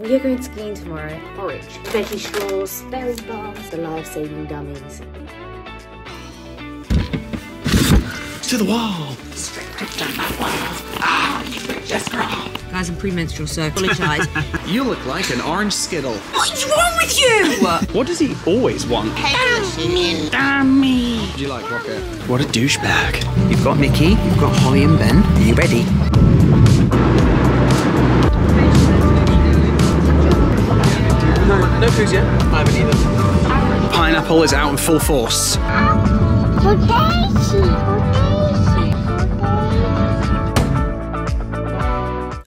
We are going skiing tomorrow. Porridge, veggie straws, berry bars, the life-saving dummies. To the wall. Guys, I'm premenstrual, so apologise. You look like an orange skittle. What's wrong with you? What does he always want? Damn me. Do you like Rocket? What a douchebag. You've got Mickey, you've got Holly and Ben. Are you ready? No yet. I haven't either. Pineapple is out in full force.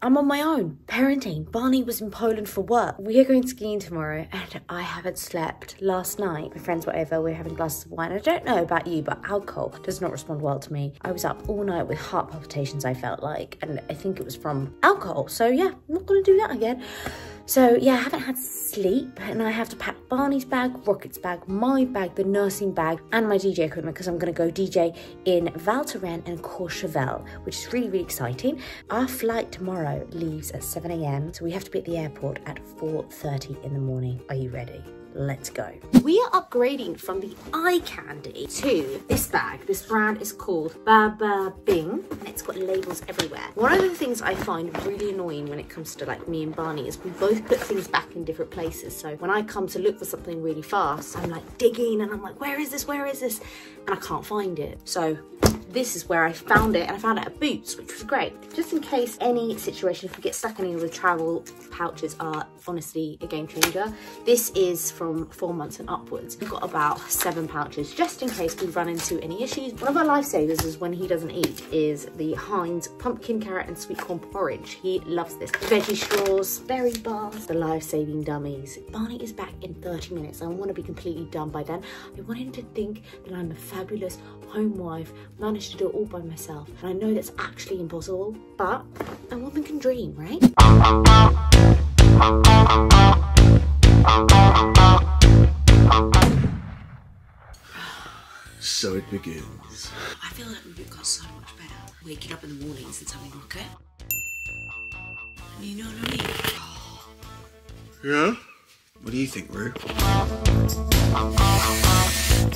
I'm on my own, parenting. Barney was in Poland for work. We are going skiing tomorrow, and I haven't slept. Last night, my friends were over, we were having glasses of wine. I don't know about you, but alcohol does not respond well to me. I was up all night with heart palpitations, I felt like, and I think it was from alcohol. So, yeah, I'm not gonna do that again. So, yeah, I haven't had sleep, and I have to pack Barney's bag, Rocket's bag, my bag, the nursing bag, and my DJ equipment because I'm gonna go DJ in Val Thorens and Courchevel, which is really, really exciting. Our flight tomorrow leaves at 7 a.m., so we have to be at the airport at 4:30 in the morning. Are you ready? Let's go. We are upgrading from the eye candy to this bag. This brand is called Baba Bing got labels everywhere. One of the things I find really annoying when it comes to like me and Barney is we both put things back in different places. So when I come to look for something really fast, I'm like digging and I'm like, where is this? Where is this? And I can't find it. So this is where I found it and I found it at Boots, which was great. Just in case any situation, if we get stuck in any of the travel pouches are honestly a game changer. This is from four months and upwards. We've got about seven pouches just in case we run into any issues. One of our lifesavers is when he doesn't eat is the Heinz pumpkin carrot and sweet corn porridge. He loves this. Veggie straws, berry bars, the life-saving dummies. Barney is back in 30 minutes. I want to be completely done by then. I want him to think that I'm a fabulous home wife, managed to do it all by myself. And I know that's actually impossible, but a woman can dream, right? So it begins. I feel like we've got so much better waking up in the morning since having a rocket. You know what I mean? Yeah? What do you think, Rue?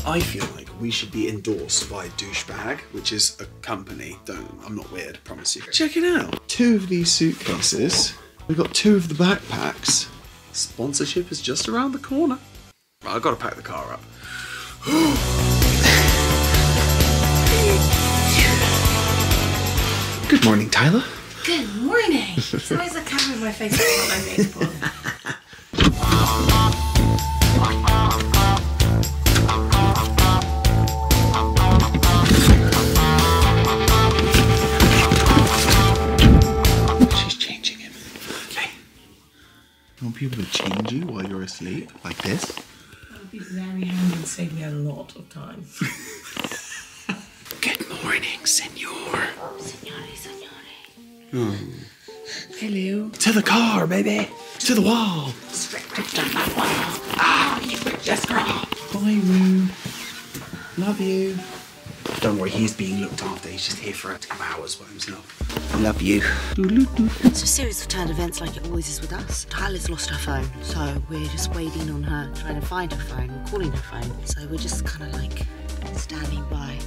I feel like we should be endorsed by Douchebag, which is a company. Don't, I'm not weird, promise you. Check it out. Two of these suitcases. We've got two of the backpacks. Sponsorship is just around the corner. Right, I've got to pack the car up. Good morning, Tyler. Good morning. It's always a camera in my face. That's not my makeup on. People to change you while you're asleep, like this? That would be very handy and save me a lot of time. Good morning, senor. Signore, signore. Hmm. Hello. To the car, baby. To the wall. Ah, Bye, Rue. Love you. Don't worry, he's being looked after. He's just here for a couple hours by himself. I Love you. It's a series of turned events like it always is with us. Tyler's lost her phone, so we're just waiting on her, trying to find her phone. We're calling her phone, so we're just kind of like standing by.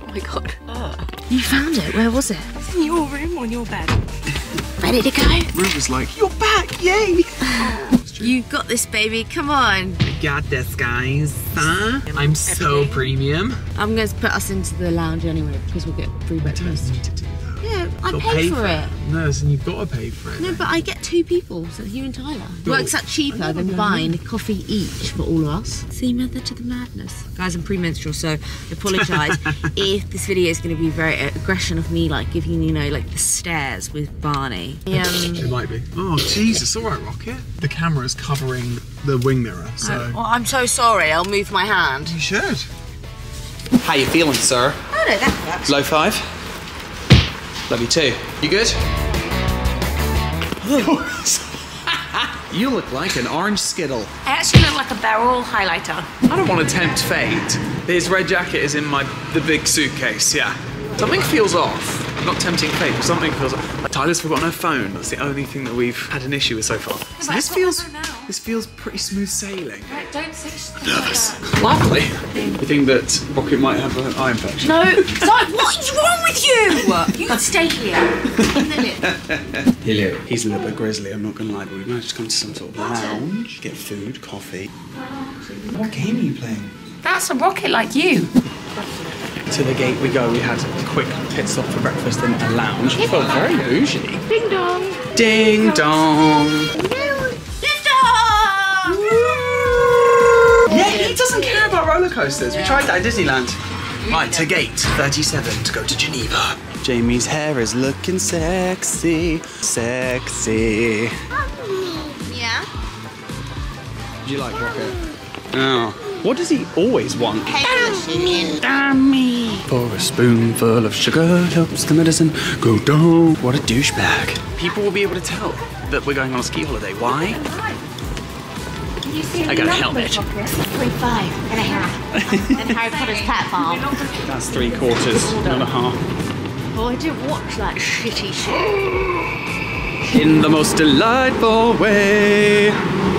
Oh my god. Ah. You found it? Where was it? It's in your room on your bed. Ready to go? Rue was like, You're back, yay! You got this, baby. Come on. Got this, guys. Huh? I'm so premium. I'm going to put us into the lounge anyway because we'll get free breakfast. Need to do that. I Got pay for it. No, so you've got to pay for it. No, but I get two people, so you and Tyler. Works out cheaper than buying a coffee each for all of us. See, mother to the madness. Guys, I'm premenstrual, so I apologise if this video is going to be very uh, aggression of me, like giving you know, like the stares with Barney. Um, It might be. Oh, Jesus. All right, Rocket. The camera is covering the wing mirror, so. oh, I'm so sorry. I'll move my hand. You should. How you feeling, sir? Oh no, that works. Low five? Love you too. You good? you look like an orange skittle. I actually look like a barrel highlighter. I don't want to tempt fate. His red jacket is in my the big suitcase. Yeah. Something feels off. Not tempting fate, but something feels off. Like Tyler's forgotten her phone. That's the only thing that we've had an issue with so far. So this I've got my feels this feels pretty smooth sailing. Right, don't say sh- Nervous. Lovely. You think that Rocket might have an eye infection? No, Di, what is wrong with you? You stay here. Hello. He's a little bit grizzly, I'm not gonna lie, but we managed to come to some sort of lounge, get food, coffee. What game are you playing? That's a rocket like you. To the gate we go. We had a quick pit stop for breakfast in a lounge. Felt very bougie. Ding dong. Ding dong. Yeah, he doesn't care about roller coasters. We tried that at Disneyland. Right, to gate 37 to go to Geneva. Jamie's hair is looking sexy, sexy. Yeah. Do you like Rocket? Oh. What does he always want? Hey, For a spoonful of sugar helps the medicine go down. What a douchebag. People will be able to tell that we're going on a ski holiday. Why? I got a helmet. Three five and a half. and Harry Potter's platform. That's three quarters, not a half. Oh, I did watch that shitty shit. In the most delightful way.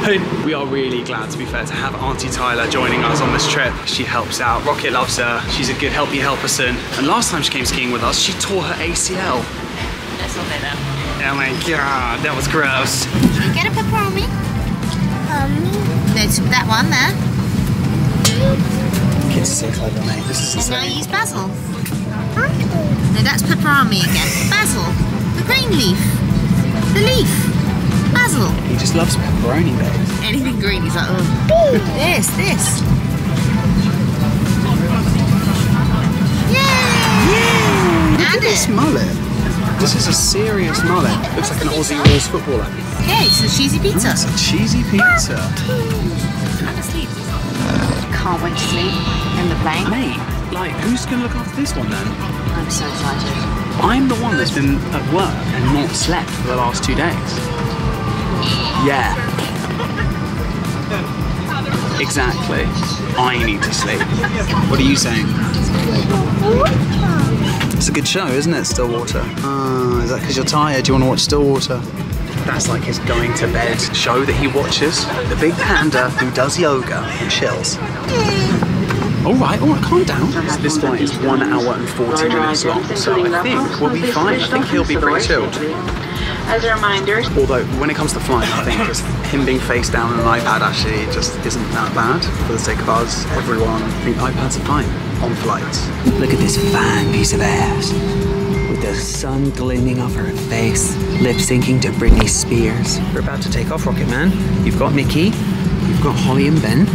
Hey, we are really glad, to be fair, to have Auntie Tyler joining us on this trip. She helps out. Rocket loves her. She's a good helpy helperson. And last time she came skiing with us, she tore her ACL. That's all better. Oh my god, that was gross. Can You get a pepperoni? There's that one there. Kids are so clever, mate. This is And now insane. use basil. No, that's pepperoni again. Basil. The green leaf. The leaf. Basil. He just loves pepperoni, babe. Anything green, he's like, oh. This, this. Yay! Look at this mullet. This is a serious mullet. Looks like an Aussie rules footballer. Yeah, it's a cheesy pizza. It's a cheesy pizza. I'm asleep. Can't wait to sleep in the plane. Mate, like, who's going to look after this one then? I'm so excited. I'm the one that's been at work and not slept for the last two days. Yeah. Exactly. I need to sleep. What are you saying? It's a good show, isn't it, Stillwater? Ah, is that because you're tired? Do you want to watch Stillwater? That's like his going to bed show that he watches. The big panda who does yoga and chills. All right, all right, calm down. This flight is one hour and 40 minutes long, so I think we'll be fine. I think he'll be pretty chilled. As a reminder, Although, when it comes to flying, I think just him being face down on an iPad actually just isn't that bad. For the sake of us, everyone, I think iPads are fine on flights. Look at this fine piece of ass. With the sun gleaming off her face, lip syncing to Britney Spears. We're about to take off, Rocket Man. You've got Mickey, you've got Holly and Ben.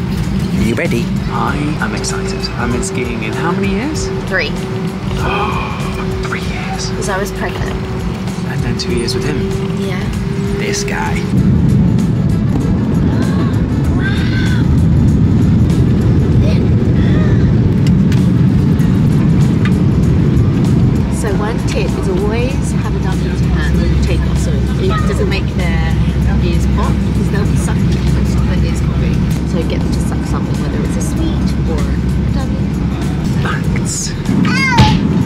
Are you ready? I am excited. I've been skiing in how many years? Three, Three years. because I was pregnant. And then two years with him. Yeah. This guy. So one tip is always have a duck in your hand when you take off, so it doesn't make their ears pop because they'll be sucking and stop their ears popping. So get them to suck something, whether it's a sweet or a dummy. Facts.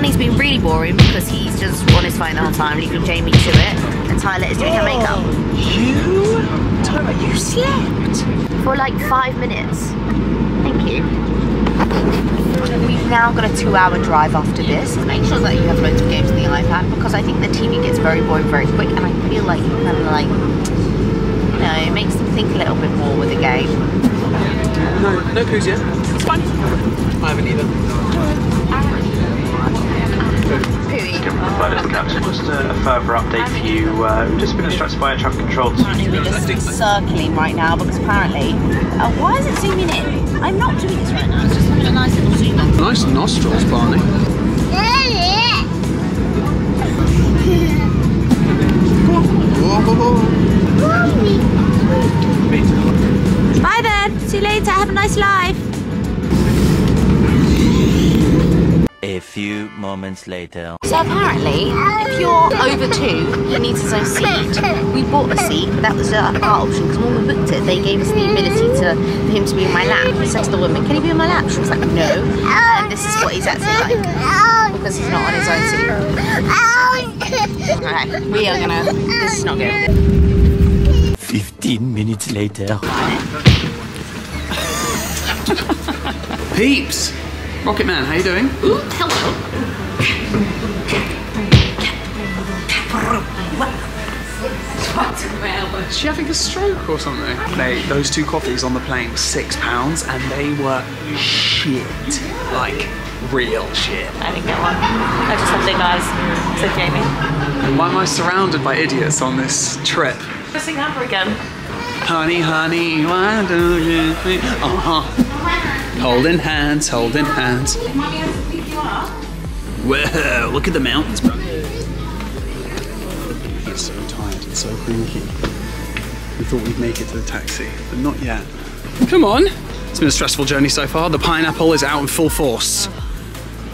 Barney's been really boring because he's just on his phone the whole time, leaving Jamie to it, and Tyler is doing her makeup. Oh, you? Tyler, you slept? For like five minutes. Thank you. We've now got a two-hour drive after this. Make sure that you have loads of games on the iPad because I think the TV gets very boring very quick, and I feel like you kind of like, you know, it makes them think a little bit more with a game. No, no poos yet. It's fine. I haven't either. Just a, a further update for you. Uh, we've just been instructed by air traffic control to Apparently we're just circling right now because apparently, uh, why is it zooming in? I'm not doing this right now. It's just having a nice little zoom in. Nice nostrils, Barney. Bye then. See you later. Have a nice life. A few moments later. So apparently, if you're over two, you need to own seat. We bought a seat, but that was uh, our option because when we booked it, they gave us the ability to for him to be in my lap. I said to the woman, "Can he be in my lap?" She was like, "No." And this is what he's actually like because he's not on his own seat. Okay, we are gonna. This is not good. 15 minutes later. Peeps! Rocket Man, how you doing? Ooh, hello. Is she having a stroke or something? Mate, those two coffees on the plane were six pounds and they were shit. Like, real shit. I didn't get one. I just had big eyes. Said Jamie. Why am I surrounded by idiots on this trip? Let's Amber again. Honey, honey, why don't you? Uh huh. Holding hands, holding hands. Whoa, look at the mountains, bro. He's so tired and so cranky. We thought we'd make it to the taxi, but not yet. Come on. It's been a stressful journey so far. The pineapple is out in full force.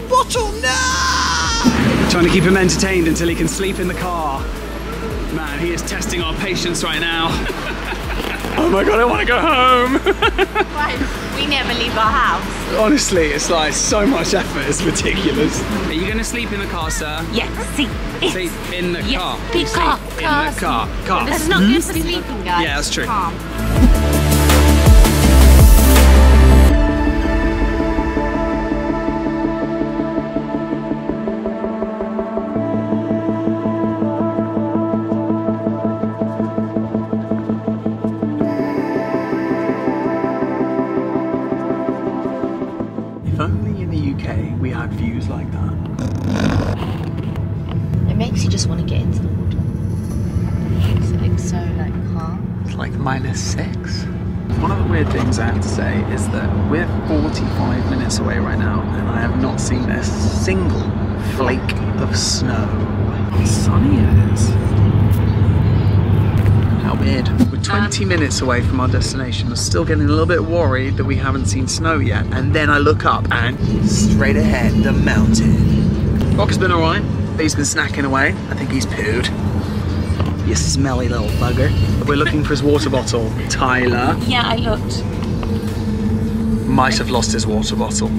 Bottle, no! Trying to keep him entertained until he can sleep in the car. Man, he is testing our patience right now. oh my god, I want to go home. we never leave our house. Honestly, it's like so much effort, it's ridiculous. Are you going to sleep in the car, sir? Yes, see. Sleep in the Yes, car. be Sleep car, in car. the car. Car. This is not good for hmm? sleeping, guys. Yeah, that's true. Calm. Minus six. One of the weird things I have to say is that we're 45 minutes away right now and I have not seen a single flake of snow. How sunny it is. How weird. We're 20 minutes away from our destination. I'm still getting a little bit worried that we haven't seen snow yet. And then I look up and straight ahead, the mountain. Rock has been alright. He's been snacking away. I think he's pooed. You smelly little bugger. We're looking for his water bottle. Tyler Yeah, I looked. might have lost his water bottle.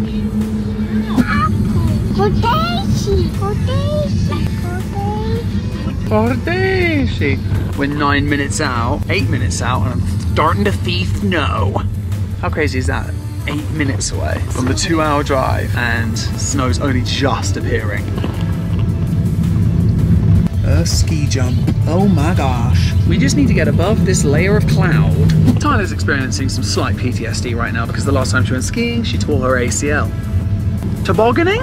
Fortesi. We're nine minutes out, eight minutes out, and I'm starting to thief no. How crazy is that? Eight minutes away from the two hour drive, and snow's only just appearing. A ski jump. Oh my gosh. We just need to get above this layer of cloud. Tyler's experiencing some slight PTSD right now because the last time she went skiing, she tore her ACL. Tobogganing?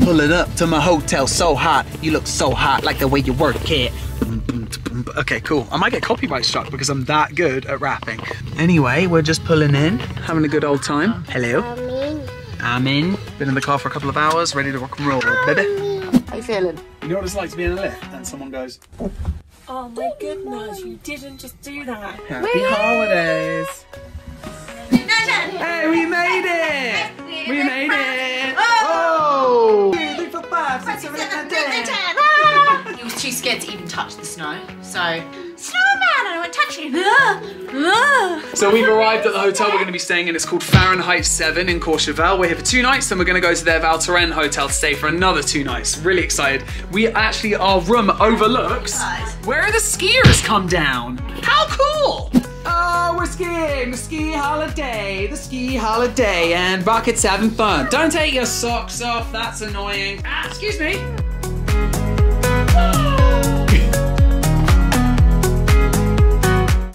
Pulling up to my hotel so hot. You look so hot, like the way you work it. Okay, cool. I might get copyright struck because I'm that good at rapping. Anyway, we're just pulling in, having a good old time. Hello. I'm in. Been in the car for a couple of hours, ready to rock and roll, baby. How you feeling? You know what it's like to be in a lift and someone goes, Oh my goodness, you didn't just do that. Happy holidays. Hey, we made it! We made it! Oh! He was too scared to even touch the snow, so snowman, and I went touching him. Ah. So we've arrived at the hotel we're going to be staying in. It's called Fahrenheit 7 in Courchevel. We're here for two nights, then we're going to go to their Val Thorens hotel to stay for another two nights. Really excited. We actually, our room overlooks where the skiers come down. How cool! Oh, we're skiing! skiing, the ski holiday, the ski holiday, and Rocket's having fun. Don't take your socks off, that's annoying. Ah, excuse me.